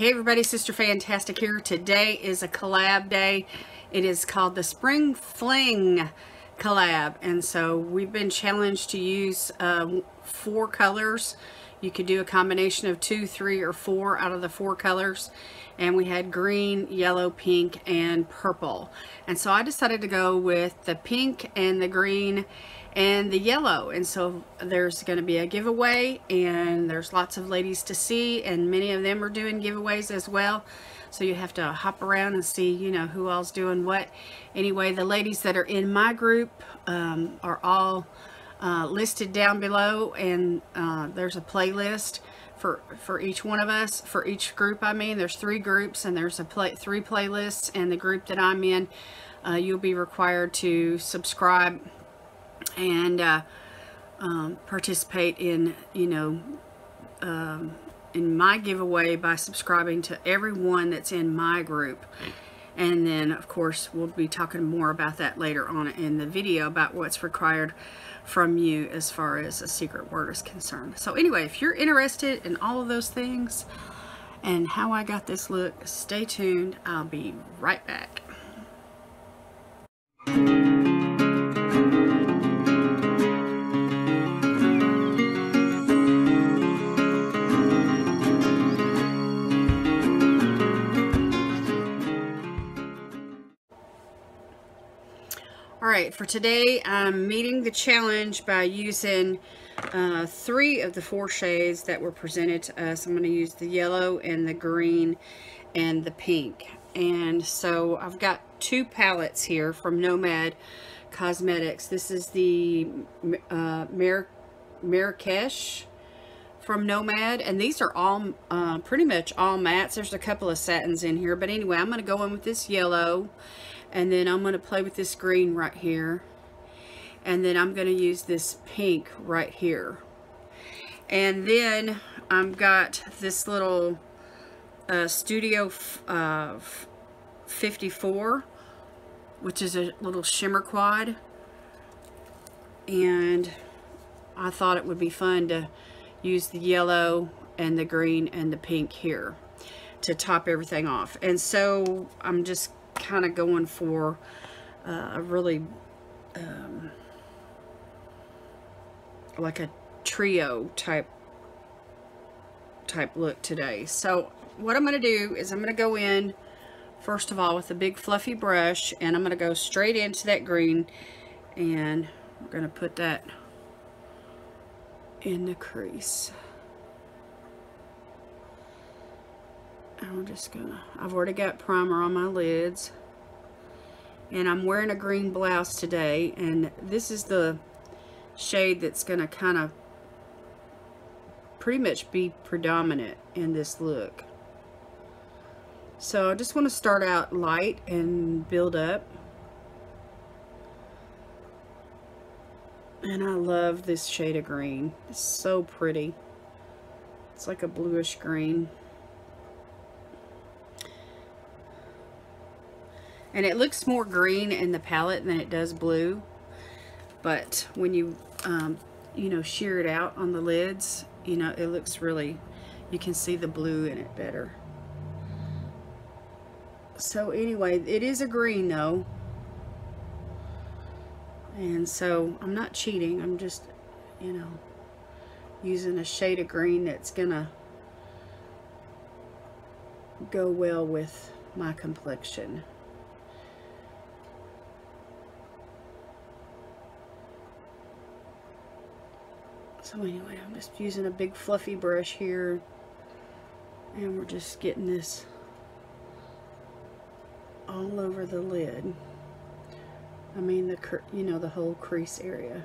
Hey everybody, Sister Fantastic here. Today is a collab day. It is called the Spring Fling collab. And so we've been challenged to use um, four colors. You could do a combination of two, three, or four out of the four colors. And we had green, yellow, pink, and purple. And so I decided to go with the pink and the green and the yellow and so there's going to be a giveaway and there's lots of ladies to see and many of them are doing giveaways as well so you have to hop around and see you know who all's doing what anyway the ladies that are in my group um, are all uh, listed down below and uh, there's a playlist for for each one of us for each group I mean there's three groups and there's a play three playlists and the group that I'm in uh, you'll be required to subscribe and uh, um, participate in, you know, um, in my giveaway by subscribing to everyone that's in my group. And then, of course, we'll be talking more about that later on in the video about what's required from you as far as a secret word is concerned. So anyway, if you're interested in all of those things and how I got this look, stay tuned. I'll be right back. Right, for today, I'm meeting the challenge by using uh, three of the four shades that were presented to us. I'm going to use the yellow and the green and the pink. And so I've got two palettes here from Nomad Cosmetics. This is the uh, Mar Marrakesh from Nomad and these are all uh, pretty much all mattes there's a couple of satins in here but anyway I'm going to go in with this yellow and then I'm going to play with this green right here. And then I'm going to use this pink right here. And then I've got this little uh, Studio uh, 54 which is a little shimmer quad. And I thought it would be fun to use the yellow and the green and the pink here to top everything off. And so I'm just kind of going for uh, a really um, like a trio type type look today. So what I'm going to do is I'm going to go in first of all with a big fluffy brush and I'm going to go straight into that green and we're going to put that in the crease. I'm just gonna, I've already got primer on my lids. And I'm wearing a green blouse today. And this is the shade that's gonna kind of pretty much be predominant in this look. So I just want to start out light and build up. And I love this shade of green. It's so pretty. It's like a bluish green. And it looks more green in the palette than it does blue. But when you, um, you know, shear it out on the lids, you know, it looks really, you can see the blue in it better. So anyway, it is a green though. And so I'm not cheating. I'm just, you know, using a shade of green that's gonna go well with my complexion. So anyway, I'm just using a big fluffy brush here and we're just getting this all over the lid. I mean the you know the whole crease area.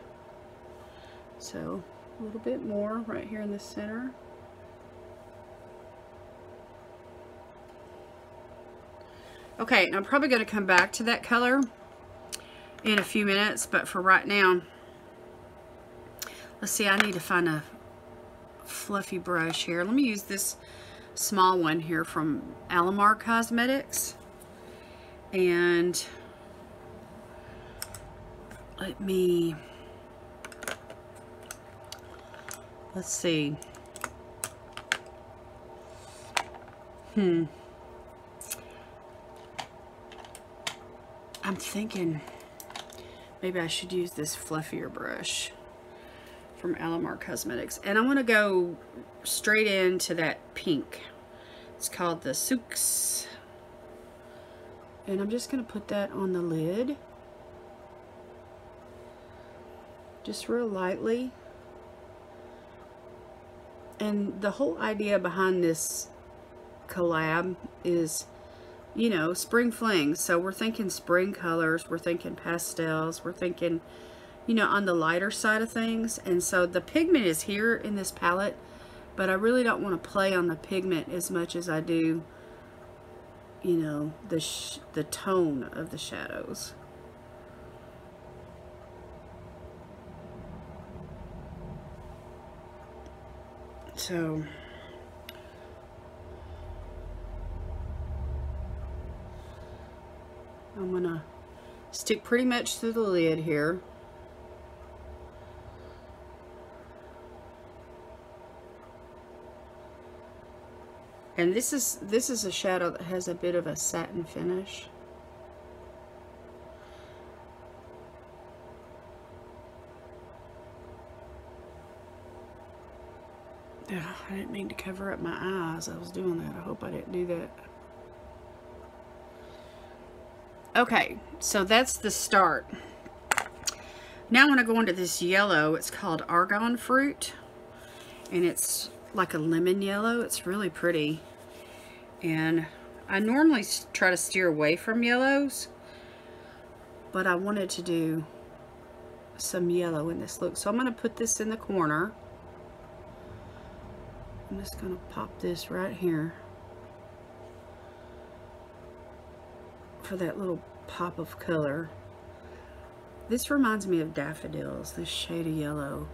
So a little bit more right here in the center. Okay, I'm probably going to come back to that color in a few minutes, but for right now, Let's see, I need to find a fluffy brush here. Let me use this small one here from Alamar Cosmetics. And let me, let's see. Hmm. I'm thinking maybe I should use this fluffier brush from Alamar Cosmetics. And I want to go straight into that pink. It's called the Souks. And I'm just going to put that on the lid. Just real lightly. And the whole idea behind this collab is, you know, spring flings. So we're thinking spring colors, we're thinking pastels, we're thinking, you know, on the lighter side of things. And so the pigment is here in this palette, but I really don't want to play on the pigment as much as I do, you know, the, the tone of the shadows. So I'm gonna stick pretty much through the lid here. And this is this is a shadow that has a bit of a satin finish. I didn't mean to cover up my eyes. I was doing that. I hope I didn't do that. Okay, so that's the start. Now I'm going to go into this yellow. It's called Argan Fruit. And it's like a lemon yellow. It's really pretty. And I normally try to steer away from yellows. But I wanted to do some yellow in this look. So I'm going to put this in the corner. I'm just going to pop this right here for that little pop of color. This reminds me of daffodils, this shade of yellow.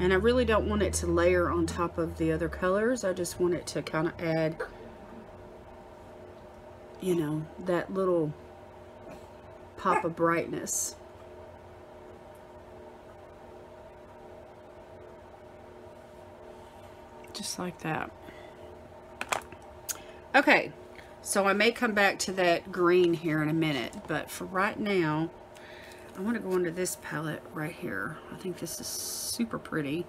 And I really don't want it to layer on top of the other colors. I just want it to kind of add you know, that little pop of brightness. Just like that. Okay, so I may come back to that green here in a minute, but for right now, I want to go into this palette right here. I think this is super pretty.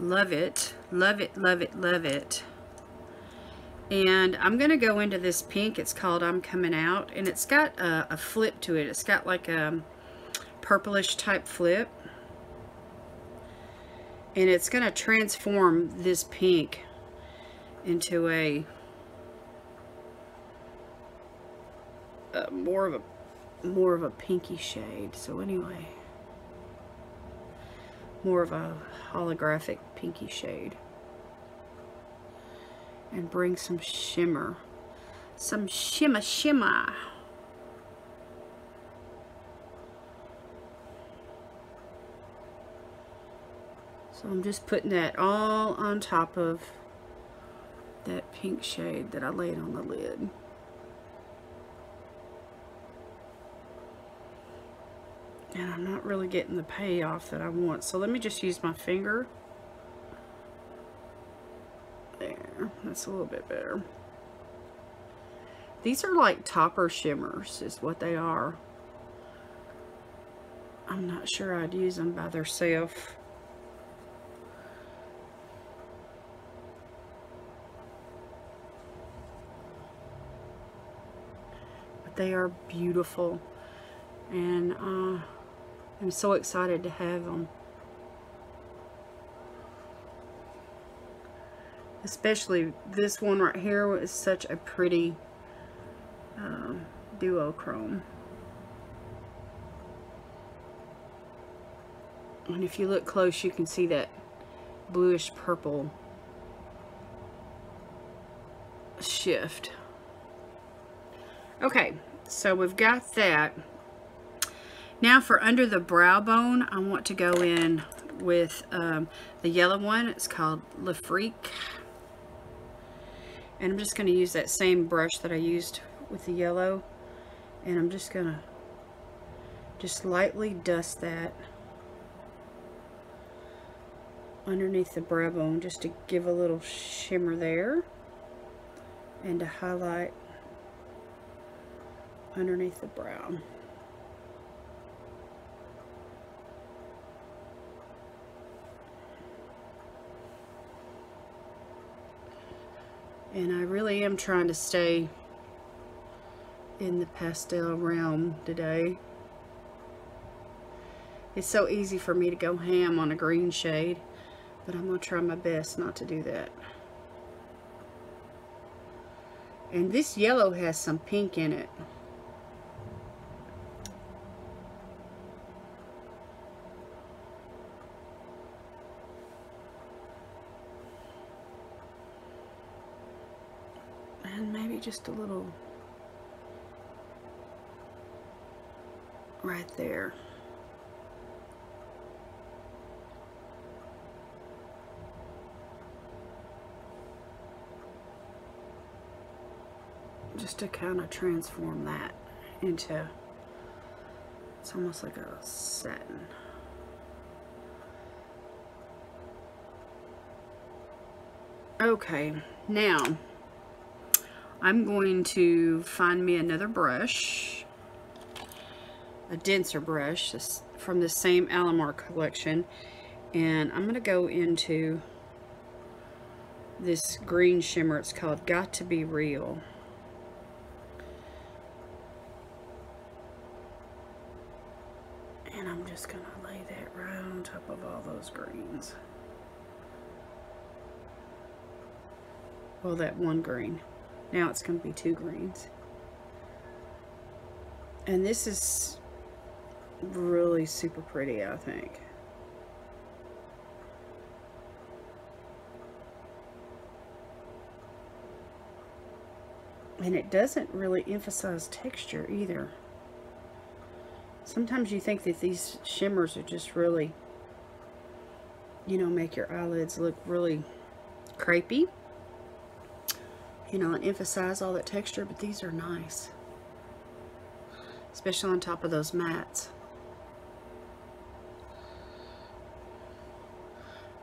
Love it. Love it, love it, love it. And I'm going to go into this pink. It's called I'm Coming Out. And it's got a, a flip to it. It's got like a purplish type flip. And it's going to transform this pink into a, a more of a more of a pinky shade. So anyway, more of a holographic pinky shade and bring some shimmer. Some shimmer shimmer. So I'm just putting that all on top of that pink shade that I laid on the lid. And I'm not really getting the payoff that I want. So let me just use my finger there. That's a little bit better. These are like topper shimmers is what they are. I'm not sure I'd use them by themselves. But they are beautiful. And uh, I'm so excited to have them. especially this one right here is such a pretty um, duochrome. And if you look close, you can see that bluish purple shift. Okay, so we've got that. Now for under the brow bone, I want to go in with um, the yellow one. It's called Le Freak. And I'm just going to use that same brush that I used with the yellow And I'm just going to just lightly dust that underneath the brow bone just to give a little shimmer there and to highlight underneath the brow. And I really am trying to stay in the pastel realm today. It's so easy for me to go ham on a green shade, but I'm going to try my best not to do that. And this yellow has some pink in it. And maybe just a little right there. just to kind of transform that into it's almost like a satin okay now I'm going to find me another brush a denser brush from the same Alamar collection and I'm going to go into this green shimmer it's called Got to Be Real And I'm just going to lay that right on top of all those greens. Well, that one green. Now it's going to be two greens. And this is really super pretty, I think. And it doesn't really emphasize texture either. Sometimes you think that these shimmers are just really, you know, make your eyelids look really crepey. You know, and emphasize all that texture, but these are nice. Especially on top of those mats.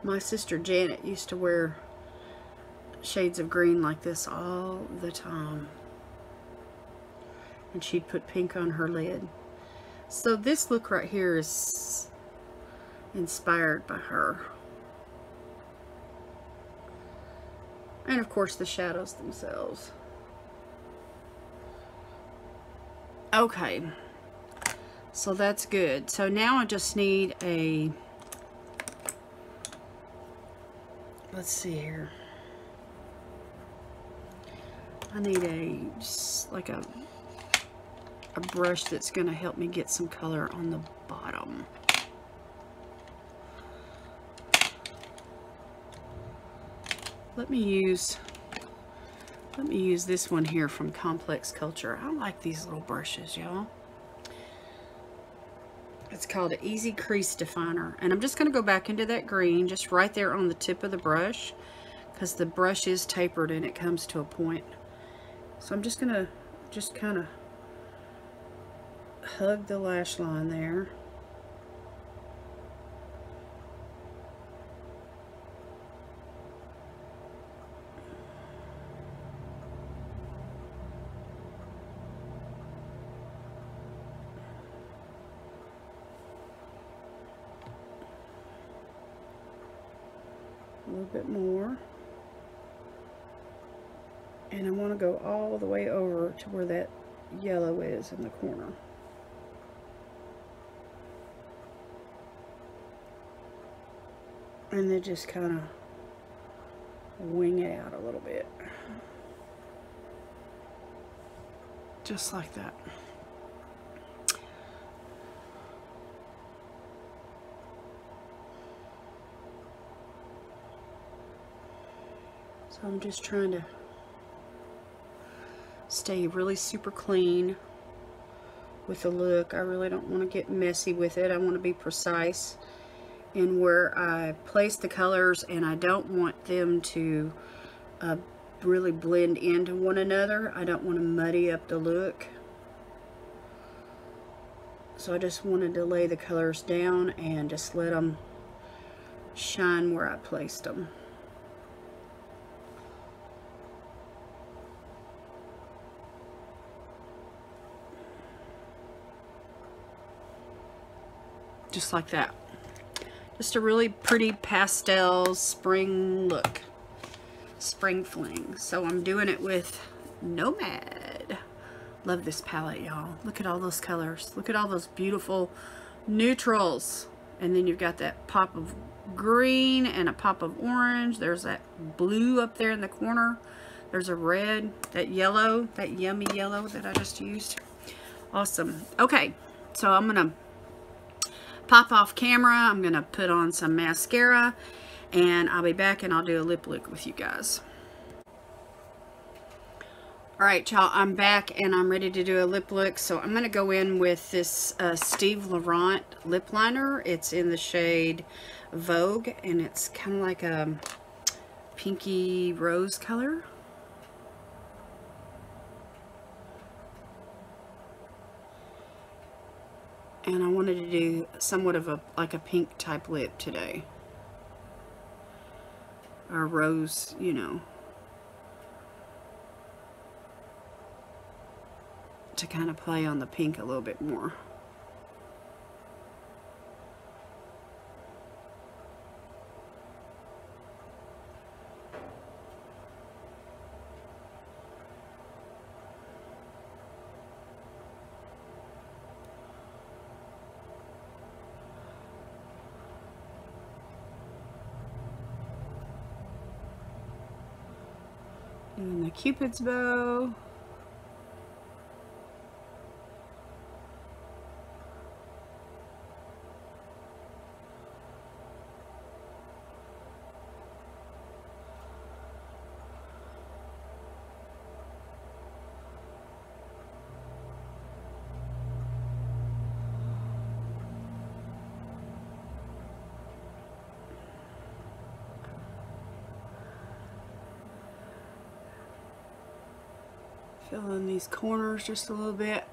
My sister Janet used to wear shades of green like this all the time. And she'd put pink on her lid. So this look right here is inspired by her. And of course the shadows themselves. Okay. So that's good. So now I just need a, let's see here. I need a, like a a brush that's going to help me get some color on the bottom. Let me use let me use this one here from Complex Culture. I like these little brushes, y'all. It's called an Easy Crease Definer. And I'm just going to go back into that green, just right there on the tip of the brush, because the brush is tapered and it comes to a point. So I'm just going to just kind of hug the lash line there. A little bit more. And I want to all the way over to where that yellow is in the corner. and then just kind of wing it out a little bit just like that so I'm just trying to stay really super clean with the look I really don't want to get messy with it I want to be precise in where I place the colors and I don't want them to uh, really blend into one another. I don't want to muddy up the look. So I just wanted to lay the colors down and just let them shine where I placed them. Just like that. Just a really pretty pastel spring look. Spring fling. So I'm doing it with Nomad. Love this palette, y'all. Look at all those colors. Look at all those beautiful neutrals. And then you've got that pop of green and a pop of orange. There's that blue up there in the corner. There's a red, that yellow, that yummy yellow that I just used. Awesome. Okay, so I'm going to pop off camera. I'm going to put on some mascara and I'll be back and I'll do a lip look with you guys. Alright y'all, I'm back and I'm ready to do a lip look. So I'm going to go in with this uh, Yves Saint Laurent lip liner. It's in the shade Vogue and it's kind of like a pinky rose color. And I wanted to do somewhat of a like a pink type lip today. Or rose you know. To kind of play on the pink a little bit more And the cupid's bow. These corners just a little bit.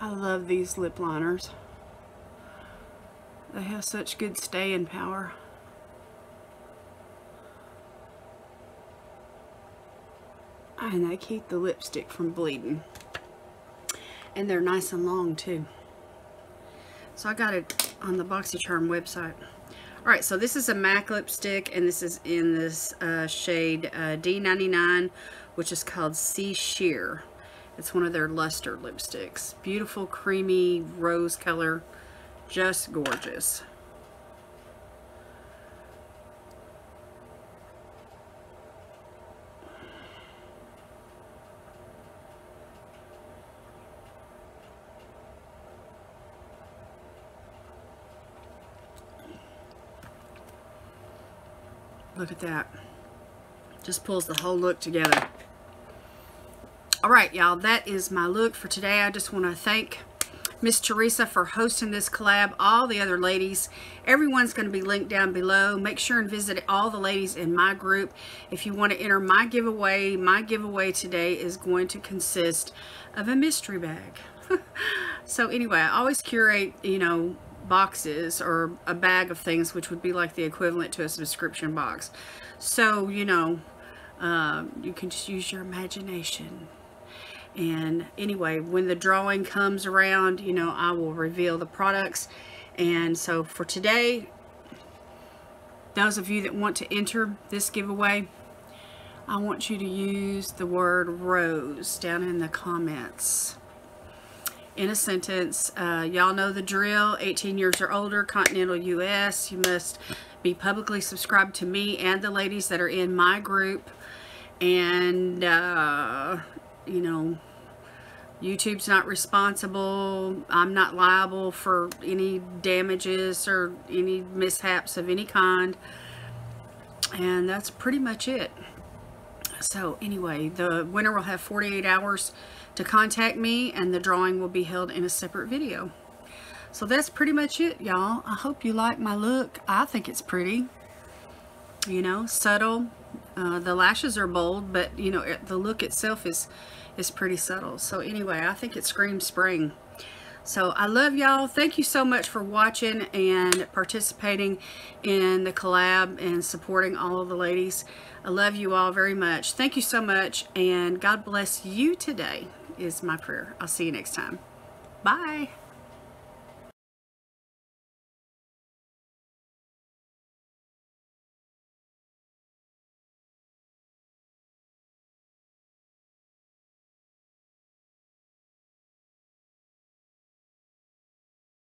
I love these lip liners. They have such good staying power. And they keep the lipstick from bleeding. And they're nice and long too. So I got it on the BoxyCharm website. Alright, so this is a MAC lipstick and this is in this uh, shade uh, D99 which is called Sea Sheer. It's one of their luster lipsticks. Beautiful creamy rose color. Just gorgeous. At that. Just pulls the whole look together. All right, y'all, that is my look for today. I just want to thank Miss Teresa for hosting this collab. All the other ladies, everyone's going to be linked down below. Make sure and visit all the ladies in my group. If you want to enter my giveaway, my giveaway today is going to consist of a mystery bag. so anyway, I always curate, you know, boxes or a bag of things which would be like the equivalent to a subscription box. So you know uh, you can just use your imagination. And anyway when the drawing comes around you know I will reveal the products. And so for today those of you that want to enter this giveaway I want you to use the word rose down in the comments in a sentence. Uh, y'all know the drill, 18 years or older, continental U.S. You must be publicly subscribed to me and the ladies that are in my group. And, uh, you know, YouTube's not responsible. I'm not liable for any damages or any mishaps of any kind. And that's pretty much it. So anyway, the winner will have 48 hours to contact me and the drawing will be held in a separate video. So that's pretty much it, y'all. I hope you like my look. I think it's pretty. You know, subtle. Uh, the lashes are bold, but you know, the look itself is is pretty subtle. So anyway, I think it screams spring. So I love y'all. Thank you so much for watching and participating in the collab and supporting all of the ladies. I love you all very much. Thank you so much and God bless you today is my prayer. I'll see you next time. Bye.